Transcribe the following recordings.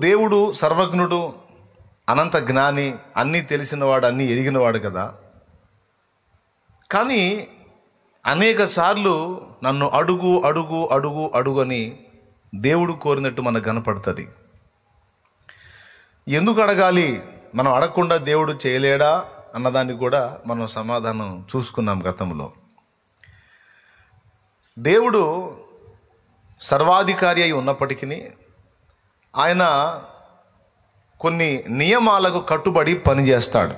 దేవుడు సర్వజ్ఞుడు అనంత జ్ఞాని అన్నీ తెలిసినవాడు అన్నీ ఎరిగినవాడు కదా. కానీ అనేక సార్లు నన్ను అడుగు అడుగు అడుగు అడుగు అని దేవుడు కోరినట్టు మనకు కనపడుతుంది. ఎందుకు అడగాలి? మనం అడగకుండా దేవుడు చేయలేడా? అన్నదానికి కూడా మనం సమాధానం చూసుకున్నాం గతంలో. దేవుడు సర్వాధికారి అయి ఉన్నప్పటికీ ఆయన కొన్ని నియమాలకు కట్టుబడి పనిచేస్తాడు.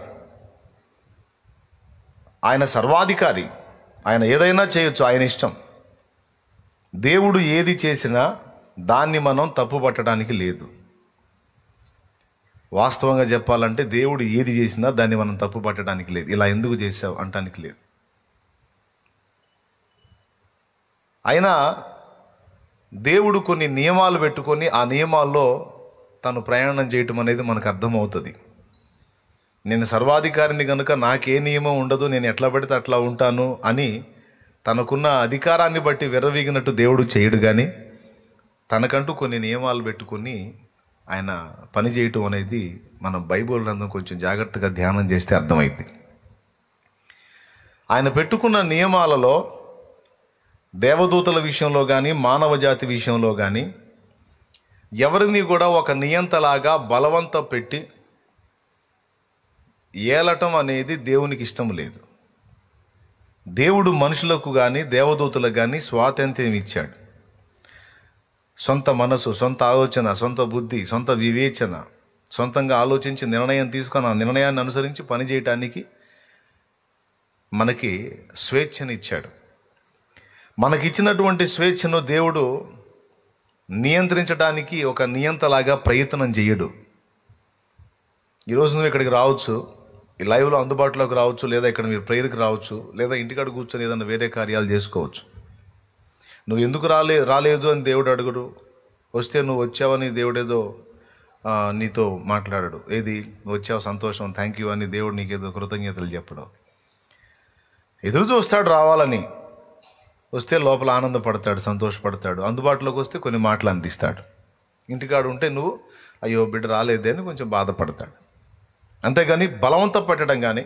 ఆయన సర్వాధికారి. ఆయన ఏదైనా చేయొచ్చు ఆయన ఇష్టం. దేవుడు ఏది చేసినా దాన్ని మనం తప్పు పట్టడానికి లేదు. వాస్తవంగా చెప్పాలంటే దేవుడు ఏది చేసినా దాన్ని మనం తప్పు పట్టడానికి లేదు. ఇలా ఎందుకు చేసావు అంటానికి లేదు. అయినా దేవుడు కొన్ని నియమాలు పెట్టుకొని ఆ నియమాల్లో తను ప్రయాణం చేయటం అనేది మనకు అర్థమవుతుంది. నేను సర్వాధికారిని కనుక నాకే నియమం ఉండదు నేను ఎట్లా పడితే అట్లా ఉంటాను అని తనకున్న అధికారాన్ని బట్టి విర్రవీగినట్టు దేవుడు చేయడు కానీ తనకంటూ కొన్ని నియమాలు పెట్టుకొని ఆయన పని చేయటం అనేది మనం బైబిల్ గ్రంథం కొంచెం జాగ్రత్తగా ధ్యానం చేస్తే అర్థమైంది ఆయన పెట్టుకున్న నియమాలలో దేవదూతల విషయంలో కానీ మానవ జాతి విషయంలో కానీ ఎవరిని కూడా ఒక నియంతలాగా బలవంత పెట్టి ఏలటం అనేది దేవునికి ఇష్టం లేదు. దేవుడు మనుషులకు కానీ దేవదూతలకు కానీ స్వాతంత్ర్యం ఇచ్చాడు. సొంత మనసు సొంత ఆలోచన సొంత బుద్ధి సొంత వివేచన సొంతంగా ఆలోచించి నిర్ణయం తీసుకొని ఆ నిర్ణయాన్ని అనుసరించి పనిచేయటానికి మనకి స్వేచ్ఛనిచ్చాడు. మనకిచ్చినటువంటి స్వేచ్ఛను దేవుడు నియంత్రించడానికి ఒక నియంతలాగా ప్రయత్నం చేయడు ఈరోజు నువ్వు ఇక్కడికి రావచ్చు ఈ లైవ్లో అందుబాటులోకి రావచ్చు లేదా ఇక్కడ మీరు ప్రేయర్కి రావచ్చు లేదా ఇంటికాడ కూర్చొని ఏదైనా వేరే కార్యాలు చేసుకోవచ్చు. నువ్వు ఎందుకు రాలే రాలేదు అని దేవుడు అడుగుడు. వస్తే నువ్వు వచ్చావని దేవుడేదో నీతో మాట్లాడాడు. ఏది? నువ్వు వచ్చావు సంతోషం థ్యాంక్ యూ అని దేవుడు నీకేదో కృతజ్ఞతలు చెప్పడం. ఎదురు చూస్తాడు రావాలని. వస్తే లోపల ఆనందపడతాడు సంతోషపడతాడు. అందుబాటులోకి వస్తే కొన్ని మాటలు అందిస్తాడు. ఇంటికాడు ఉంటే నువ్వు అయ్యో బిడ్డ రాలేదే అని కొంచెం బాధపడతాడు. అంతేగాని బలవంత పెట్టడం కానీ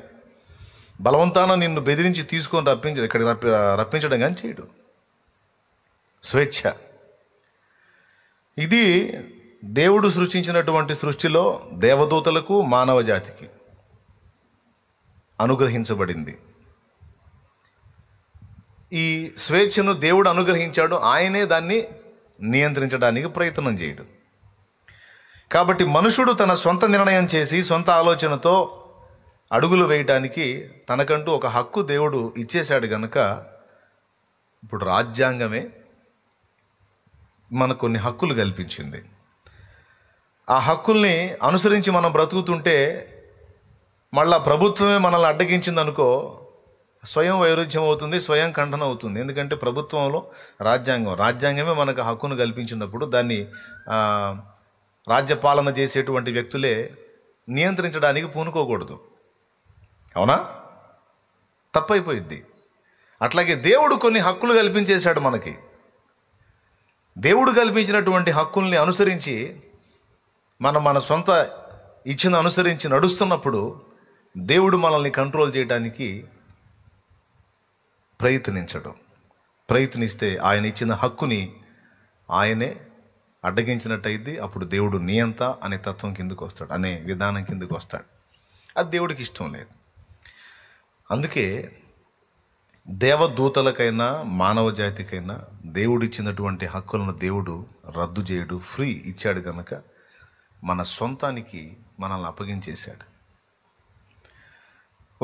బలవంతాన నిన్ను బెదిరించి తీసుకొని రప్పించ ఇక్కడికి రప్పి రప్పించడం కానీ చేయడు. స్వేచ్ఛ. ఇది దేవుడు సృష్టించినటువంటి సృష్టిలో దేవదూతలకు మానవ జాతికి అనుగ్రహించబడింది. ఈ స్వేచ్ఛను దేవుడు అనుగ్రహించాడు. ఆయనే దాన్ని నియంత్రించడానికి ప్రయత్నం చేయడు. కాబట్టి మనుషుడు తన సొంత నిర్ణయం చేసి సొంత ఆలోచనతో అడుగులు వేయటానికి తనకంటూ ఒక హక్కు దేవుడు ఇచ్చేశాడు గనుక ఇప్పుడు రాజ్యాంగమే మనకు కొన్ని హక్కులు కల్పించింది. ఆ హక్కుల్ని అనుసరించి మనం బ్రతుకుతుంటే మళ్ళా ప్రభుత్వమే మనల్ని అడ్డగించిందనుకో స్వయం వైరుధ్యం అవుతుంది స్వయం ఖండన అవుతుంది. ఎందుకంటే ప్రభుత్వంలో రాజ్యాంగం రాజ్యాంగమే మనకు హక్కును కల్పించినప్పుడు దాన్ని రాజ్యపాలన చేసేటువంటి వ్యక్తులే నియంత్రించడానికి పూనుకోకూడదు. అవునా? తప్పైపోయిద్ది. అట్లాగే దేవుడు కొన్ని హక్కులు కల్పించేశాడు మనకి. దేవుడు కల్పించినటువంటి హక్కుల్ని అనుసరించి మనం మన సొంత ఇచ్చిన అనుసరించి నడుస్తున్నప్పుడు దేవుడు మనల్ని కంట్రోల్ చేయడానికి ప్రయత్నించడం. ప్రయత్నిస్తే ఆయన ఇచ్చిన హక్కుని ఆయనే అడ్డగించినట్టయితే అప్పుడు దేవుడు నియంత అనే తత్వం కిందకు వస్తాడు అనే విధానం కిందకు వస్తాడు. అది దేవుడికి ఇష్టం లేదు. అందుకే దేవదూతలకైనా మానవ జాతికైనా దేవుడిచ్చినటువంటి హక్కులను దేవుడు రద్దు చేయడు ఫ్రీ ఇచ్చాడు కనుక మన సొంతానికి మనల్ని అప్పగించేశాడు.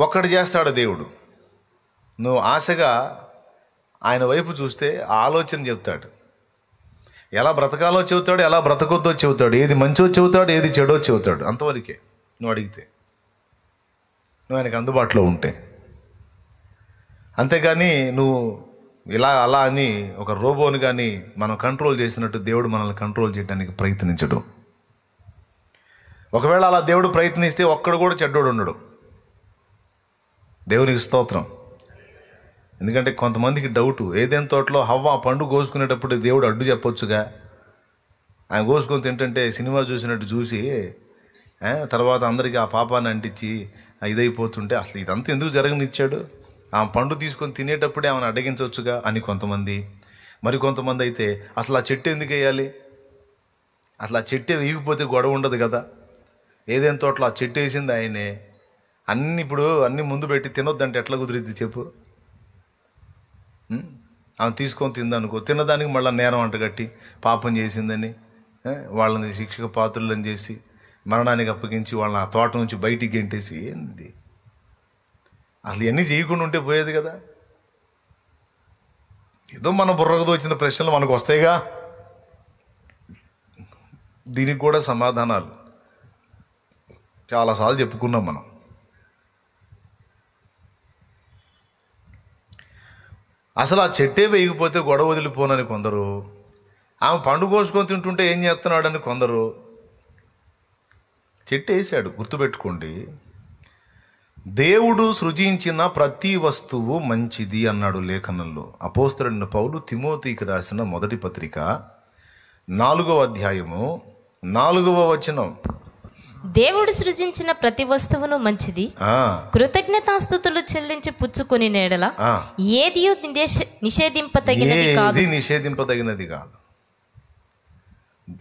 ఒక్కడు చేస్తాడు దేవుడు. నువ్వు ఆశగా ఆయన వైపు చూస్తే ఆలోచన చెబుతాడు. ఎలా బ్రతకాలో చెబుతాడు ఎలా బ్రతకొద్దో చెబుతాడు ఏది మంచో చెబుతాడు ఏది చెడో చెబుతాడు. అంతవరకే నువ్వు అడిగితే. నువ్వు ఆయనకు అందుబాటులో ఉంటే. అంతేగాని నువ్వు ఇలా అలా అని ఒక రోబోని కానీ మనం కంట్రోల్ చేసినట్టు దేవుడు మనల్ని కంట్రోల్ చేయడానికి ప్రయత్నించడు. ఒకవేళ అలా దేవుడు ప్రయత్నిస్తే ఒక్కడు కూడా చెడ్డోడు ఉండడు. దేవునికి స్తోత్రం. ఎందుకంటే కొంతమందికి డౌటు ఏదైనా తోటలో హవ్వ ఆ పండు కోసుకునేటప్పుడు దేవుడు అడ్డు చెప్పొచ్చుగా. ఆయన కోసుకొని తింటుంటే సినిమా చూసినట్టు చూసి తర్వాత అందరికీ ఆ పాపాన్ని అంటించి ఇదైపోతుంటే అసలు ఇదంతా ఎందుకు జరగనిచ్చాడు? ఆ పండు తీసుకొని తినేటప్పుడే ఆమెను అడ్డగించవచ్చుగా అని కొంతమంది. మరి కొంతమంది అయితే అసలు ఆ చెట్టు ఎందుకు వేయాలి? అసలు ఆ చెట్టు వేయకపోతే గొడవ ఉండదు కదా. ఏదైనా తోటలో ఆ చెట్టు వేసింది ఆయనే. అన్ని ఇప్పుడు అన్ని ముందు పెట్టి తినొద్దంటే ఎట్లా కుదిరిద్ది చెప్పు? ఆమె తీసుకొని తిందనుకో. తినదానికి మళ్ళీ నేరం అంటగట్టి పాపం చేసిందని వాళ్ళని శిక్షక పాత్రులను చేసి మరణానికి అప్పగించి వాళ్ళని ఆ తోట నుంచి బయటికి గెంటేసి ఏంది? అసలు ఇవన్నీ చేయకుండా ఉంటే పోయేది కదా. ఏదో మన బుర్రకు వచ్చిన ప్రశ్నలు మనకు వస్తాయిగా. దీనికి కూడా సమాధానాలు. చాలాసార్లు చెప్పుకున్నాం మనం. అసలు ఆ చెట్టే వేయకపోతే గొడవ వదిలిపోనని కొందరు. ఆమె పండు కోసుకొని తింటుంటే ఏం చేస్తున్నాడని కొందరు. చెట్టు వేసాడు గుర్తుపెట్టుకోండి. దేవుడు సృజించిన ప్రతి వస్తువు మంచిది అన్నాడు లేఖనంలో. అపోస్తరుడిన పౌలు తిమోతికి రాసిన మొదటి పత్రిక నాలుగవ అధ్యాయము నాలుగవ వచనం. దేవుడు సృజించిన ప్రతి వస్తువును మంచిది. ఆ, కృతజ్ఞతాస్థుతులు చెల్లించి పుచ్చుకొని నేడల నిషే- నిషేధింపతగినది కాదు. ఏది నిషేధింపదగినది కాదు.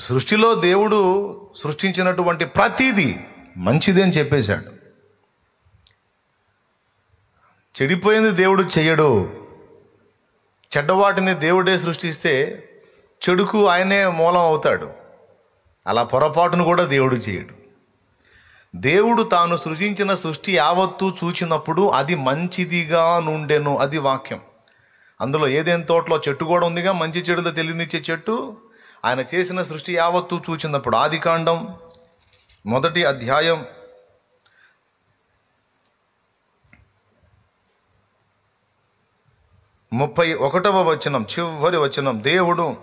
సృష్టిలో దేవుడు సృష్టించినటువంటి ప్రతిదీ మంచిది అని చెప్పేశాడు. చెడిపోయింది దేవుడు చెయ్యడు. చెడ్డవాటిని దేవుడే సృష్టిస్తే చెడుకు ఆయనే మూలం అవుతాడు. అలా పొరపాటును కూడా దేవుడు చేయడు దేవుడు తాను సృజించిన సృష్టి యావత్తు చూచినప్పుడు అది మంచిదిగా నుండెను. అది వాక్యం. అందులో ఏదేం తోటలో చెట్టు కూడా ఉందిగా? మంచి చెడులో తెలియనిచ్చే చెట్టు. ఆయన చేసిన సృష్టి యావత్తు చూచినప్పుడు ఆది కాండం మొదటి అధ్యాయం. ముప్పై ఒకటవ వచనం చివరి వచనం. దేవుడు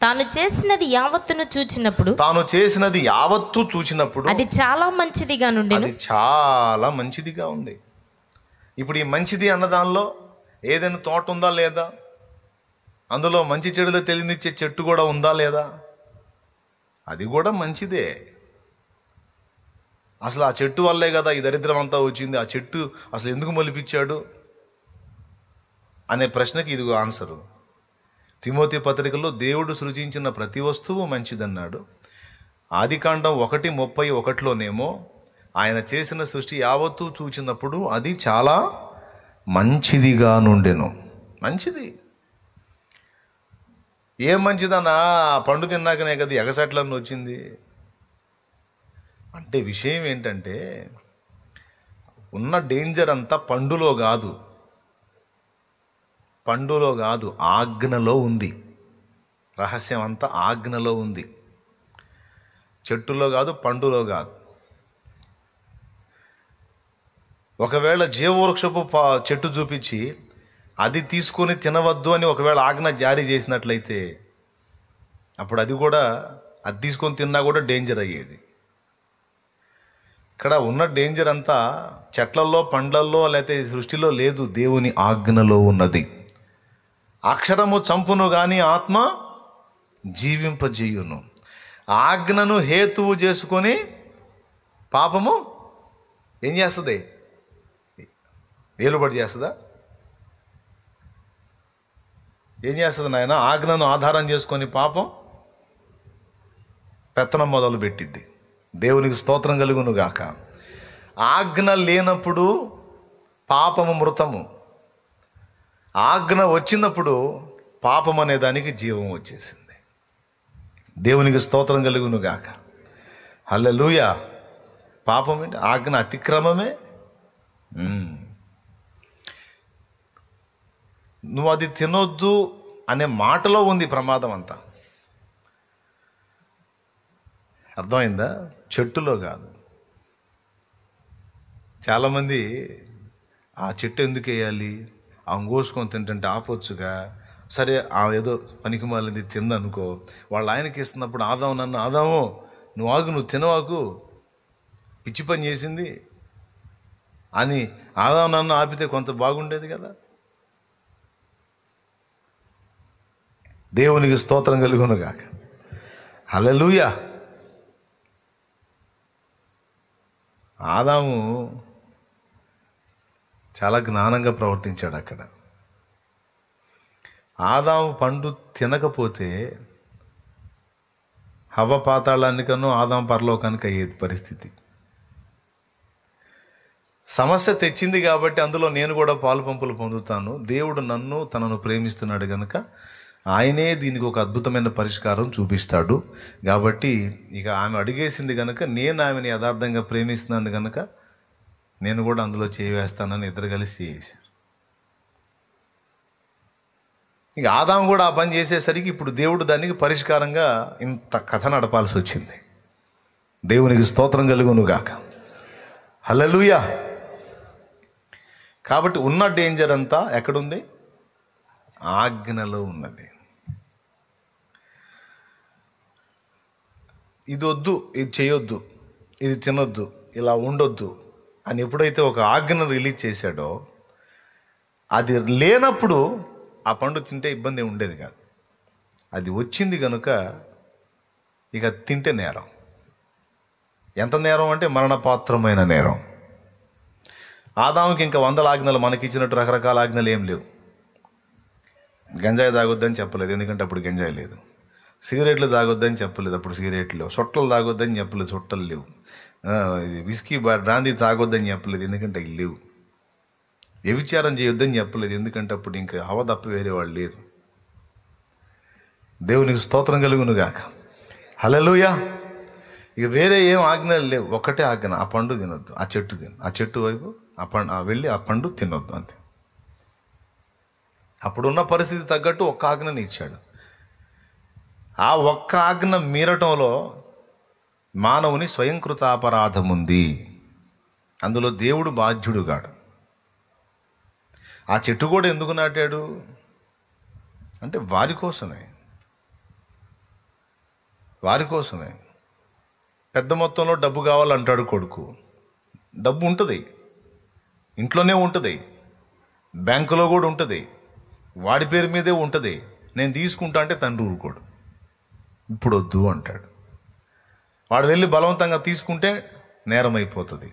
తాను చేసినది యావత్తును చూచినప్పుడు తాను చేసినది యావత్తు చూచినప్పుడు అది చాలా మంచిదిగా నుండెను. అది చాలా మంచిదిగా ఉంది. ఇప్పుడు ఈ మంచిది అన్న దానిలో ఏదైనా తోట ఉందా లేదా? అందులో మంచి చెడులో తెలియనిచ్చే చెట్టు కూడా ఉందా లేదా? అది కూడా మంచిదే. అసలు ఆ చెట్టు వల్లే కదా ఈ దరిద్రం అంతా వచ్చింది. ఆ చెట్టు అసలు ఎందుకు మొలిపించాడు? అనే ప్రశ్నకి ఇదిగో ఆన్సరు. తిమోతి పత్రికలో దేవుడు సృజించిన ప్రతి వస్తువు మంచిదన్నాడు. ఆదికాండం ఒకటి ముప్పై ఒకటిలోనేమో ఆయన చేసిన సృష్టి యావత్తూ చూచినప్పుడు అది చాలా మంచిదిగా నుండెను. మంచిది. ఏం మంచిదన్నా? పండు తిన్నాకనే కదా ఎగసట్లన్నీ వచ్చింది. అంటే విషయం ఏంటంటే ఉన్న డేంజర్ అంతా పండులో కాదు. పండులో కాదు ఆజ్ఞలో ఉంది. రహస్యం అంతా ఆజ్ఞలో ఉంది. చెట్టులో కాదు పండులో కాదు. ఒకవేళ జీవవృక్షపు చెట్టు చూపించి అది తీసుకొని తినవద్దు అని ఒకవేళ ఆజ్ఞ జారీ చేసినట్లయితే అప్పుడు అది కూడా అది తీసుకొని తిన్నా కూడా డేంజర్ అయ్యేది. ఇక్కడ ఉన్న డేంజర్ అంతా చెట్లల్లో పండ్లల్లో లేకపోతే సృష్టిలో లేదు దేవుని ఆజ్ఞలో ఉన్నది. అక్షరము చంపును గాని ఆత్మ జీవింపజేయును. ఆజ్ఞను హేతువు చేసుకొని పాపము ఏం చేస్తుంది? వేలుబడి చేస్తుందా? ఏం చేస్తుంది నాయన? ఆజ్ఞను ఆధారం చేసుకొని పాపం పెత్తనం మొదలు పెట్టిద్ది. దేవునికి స్తోత్రం కలుగును గాక. ఆజ్ఞ లేనప్పుడు పాపము మృతము. ఆజ్ఞ వచ్చినప్పుడు పాపం అనే దానికి జీవం వచ్చేసింది. దేవునికి స్తోత్రం కలుగును గాక. లూయ పాపం ఏంటి? ఆజ్ఞ అతిక్రమమే? నువ్వు అది తినొద్దు అనే మాటలో ఉంది ప్రమాదం అంతా. అర్థమైందా? చెట్టులో కాదు. చాలామంది ఆ చెట్టు ఎందుకు వేయాలి? ఆమె కోసుకొని తింటుంటే ఆపొచ్చుగా. సరే ఆ ఏదో పనికి మాలింది తిందనుకో. వాళ్ళ ఆయనకి ఇస్తున్నప్పుడు ఆదాము నన్ను ఆదాము నువ్వు ఆగు నువ్వు తినవాకు. పిచ్చి పని చేసింది. అని ఆదాము నన్ను ఆపితే కొంత బాగుండేది కదా. దేవునికి స్తోత్రం కలుగును గాక. హలలుయ ఆదాము చాలా జ్ఞానంగా ప్రవర్తించాడు అక్కడ. ఆదాము పండు తినకపోతే హవ పాతాళానికనో ఆదాం పరలోకానికి అయ్యేది పరిస్థితి. సమస్య తెచ్చింది కాబట్టి అందులో నేను కూడా పాలు పంపులు పొందుతాను. దేవుడు నన్ను తనను ప్రేమిస్తున్నాడు కనుక ఆయనే దీనికి ఒక అద్భుతమైన పరిష్కారం చూపిస్తాడు. కాబట్టి ఇక ఆమె అడిగేసింది కనుక నేను ఆమెను యథార్థంగా ప్రేమిస్తున్నాను కనుక నేను కూడా అందులో చేవేస్తానని ఇద్దరు కలిసి చేశారు ఇక ఆదాం కూడా ఆ పని చేసేసరికి ఇప్పుడు దేవుడు దానికి పరిష్కారంగా ఇంత కథ నడపాల్సి వచ్చింది. దేవునికి స్తోత్రం కలుగునుగాక హలలుయా కాబట్టి ఉన్న డేంజర్ అంతా ఎక్కడుంది? ఆజ్ఞలో ఉన్నది. ఇది వద్దు ఇది చేయొద్దు ఇది తినొద్దు ఇలా ఉండొద్దు. అని ఎప్పుడైతే ఒక ఆజ్ఞను రిలీజ్ చేశాడో అది లేనప్పుడు ఆ పండు తింటే ఇబ్బంది ఉండేది కాదు. అది వచ్చింది కనుక ఇక తింటే నేరం. ఎంత నేరం అంటే మరణపాత్రమైన నేరం. ఆదాముకి ఇంకా వందల ఆజ్ఞలు మనకిచ్చినట్టు రకరకాల ఆజ్ఞలు ఏం లేవు. గంజాయి తాగొద్దని చెప్పలేదు ఎందుకంటే అప్పుడు గంజాయి లేదు. సిగరెట్లు తాగొద్దని చెప్పలేదు అప్పుడు సిగరెట్లు లేవు. సొట్టలు తాగొద్దని చెప్పలేదు సొట్టలు లేవు. విస్కీ బ్రాందీ తాగొద్దని చెప్పలేదు ఎందుకంటే అవి లేవు. వ్యభిచారం చేయొద్దని చెప్పలేదు ఎందుకంటే అప్పుడు ఇంకా హవ తప్ప వేరే వాళ్ళు లేరు. దేవునికి స్తోత్రం కలుగును గాక. హలలుయా ఇక వేరే ఏం ఆజ్ఞలు లేవు ఒక్కటే ఆజ్ఞ ఆ పండు తినొద్దు ఆ చెట్టు తిను ఆ చెట్టు వైపు ఆ పండు ఆ వెళ్ళి ఆ పండు తినొద్దు అంతే. అప్పుడున్న పరిస్థితి తగ్గట్టు ఒక్క ఆజ్ఞని ఇచ్చాడు. ఆ ఒక్క ఆజ్ఞ మీరటంలో మానవుని స్వయంకృతాపరాధం ఉంది అందులో దేవుడు బాధ్యుడుగాడు. ఆ చెట్టు కూడా ఎందుకు నాటాడు? అంటే వారి కోసమే. వారి కోసమే. పెద్ద మొత్తంలో డబ్బు కావాలంటాడు కొడుకు. డబ్బు ఉంటుంది. ఇంట్లోనే ఉంటుంది. బ్యాంకులో కూడా ఉంటుంది. వాడి పేరు మీదే ఉంటుంది. నేను తీసుకుంటా అంటే తండ్రి ఊరుకోడు. ఇప్పుడు వద్దు అంటాడు. వాడు వెళ్ళి బలవంతంగా తీసుకుంటే నేరం అయిపోతుంది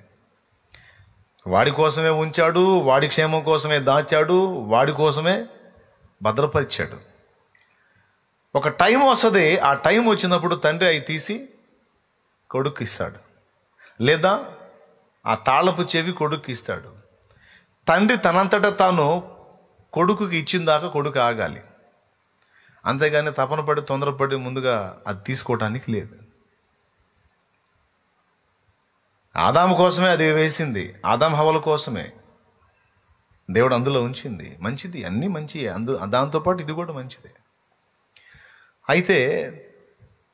వాడి కోసమే ఉంచాడు వాడి క్షేమం కోసమే దాచాడు వాడి కోసమే భద్రపరిచాడు. ఒక టైం వస్తుంది ఆ టైం వచ్చినప్పుడు తండ్రి అవి తీసి కొడుకు ఇస్తాడు లేదా ఆ తాళపు చెవి కొడుకు ఇస్తాడు తండ్రి తనంతట తాను కొడుకుకి ఇచ్చిన దాకా కొడుకు ఆగాలి. అంతేగాని తపన పడి తొందరపడి ముందుగా అది తీసుకోవటానికి లేదు. ఆదాము కోసమే అది వేసింది. ఆదాం హవల కోసమే. దేవుడు అందులో ఉంచింది. మంచిది అన్నీ మంచియే. అందు దాంతోపాటు ఇది కూడా మంచిదే. అయితే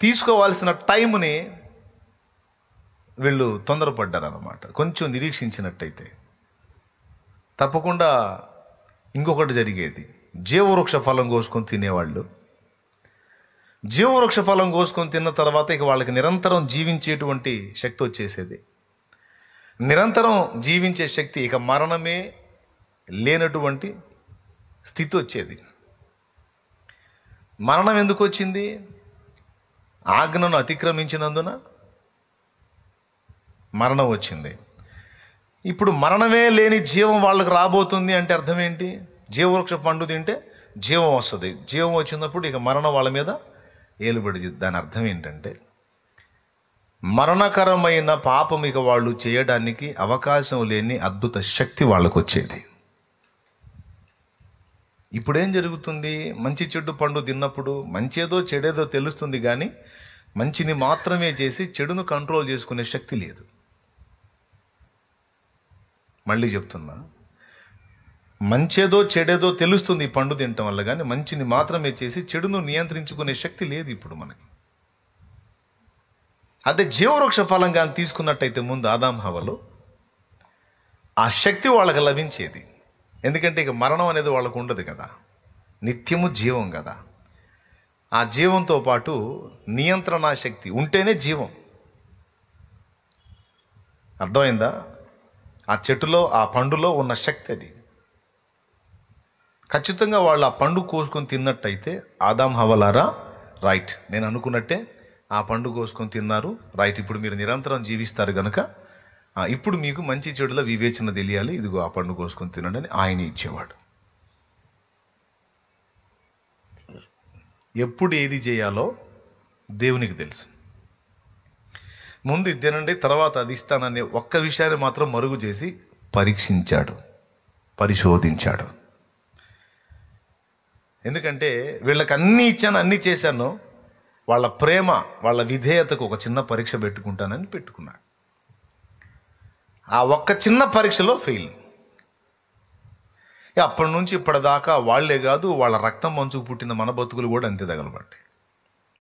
తీసుకోవాల్సిన టైంని వీళ్ళు తొందరపడ్డారు అన్నమాట కొంచెం నిరీక్షించినట్టయితే. తప్పకుండా ఇంకొకటి జరిగేది. జీవవృక్ష ఫలం కోసుకొని తినేవాళ్ళు. జీవవృక్ష ఫలం కోసుకొని తిన్న తర్వాత ఇక వాళ్ళకి నిరంతరం జీవించేటువంటి శక్తి వచ్చేసేది. నిరంతరం జీవించే శక్తి ఇక మరణమే లేనటువంటి స్థితి వచ్చేది. మరణం ఎందుకు వచ్చింది? ఆజ్ఞను అతిక్రమించినందున మరణం వచ్చింది. ఇప్పుడు మరణమే లేని జీవం వాళ్ళకి రాబోతుంది అంటే అర్థం ఏంటి? జీవవృక్ష పండు తింటే జీవం వస్తుంది. జీవం వచ్చినప్పుడు ఇక మరణం వాళ్ళ మీద ఏలుబడి దాని అర్థం ఏంటంటే మరణకరమైన పాపం ఇక వాళ్ళు చేయడానికి అవకాశం లేని అద్భుత శక్తి వాళ్ళకు వచ్చేది ఇప్పుడేం జరుగుతుంది? మంచి చెడు పండు తిన్నప్పుడు మంచేదో చెడేదో తెలుస్తుంది కానీ మంచిని మాత్రమే చేసి చెడును కంట్రోల్ చేసుకునే శక్తి లేదు. మళ్ళీ చెప్తున్నా. మంచేదో చెడేదో తెలుస్తుంది ఈ పండు తినటం వల్ల కానీ మంచిని మాత్రమే చేసి చెడును నియంత్రించుకునే శక్తి లేదు ఇప్పుడు మనకి. అదే జీవవృక్ష ఫలం కానీ తీసుకున్నట్టయితే ముందు ఆదాం హవలు ఆ శక్తి వాళ్ళకి లభించేది. ఎందుకంటే ఇక మరణం అనేది వాళ్ళకు ఉండదు కదా. నిత్యము జీవం కదా. ఆ జీవంతో పాటు నియంత్రణ శక్తి ఉంటేనే జీవం. అర్థమైందా? ఆ చెట్టులో ఆ పండులో ఉన్న శక్తి అది. ఖచ్చితంగా వాళ్ళు ఆ పండు కోసుకొని తిన్నట్టయితే ఆదాం హవలారా? రైట్. నేను అనుకున్నట్టే ఆ పండు కోసుకొని తిన్నారు. రైట్ ఇప్పుడు మీరు నిరంతరం జీవిస్తారు కనుక ఇప్పుడు మీకు మంచి చెడుల వివేచన తెలియాలి. ఇదిగో ఆ పండు కోసుకొని తినండి అని ఆయన ఇచ్చేవాడు. ఎప్పుడు ఏది చేయాలో దేవునికి తెలుసు. ముందు ఇది తినండి తర్వాత అది ఇస్తాననే ఒక్క విషయాన్ని మాత్రం మరుగు చేసి పరీక్షించాడు పరిశోధించాడు. ఎందుకంటే వీళ్ళకి అన్నీ ఇచ్చాను అన్నీ చేశాను. వాళ్ళ ప్రేమ వాళ్ళ విధేయతకు ఒక చిన్న పరీక్ష పెట్టుకుంటానని పెట్టుకున్నాడు. ఆ ఒక్క చిన్న పరీక్షలో ఫెయిల్ ఇక అప్పటి నుంచి ఇప్పటిదాకా వాళ్ళే కాదు వాళ్ళ రక్తం మంచుకు పుట్టిన మన బతుకులు కూడా అంతే తగలబట్టాయి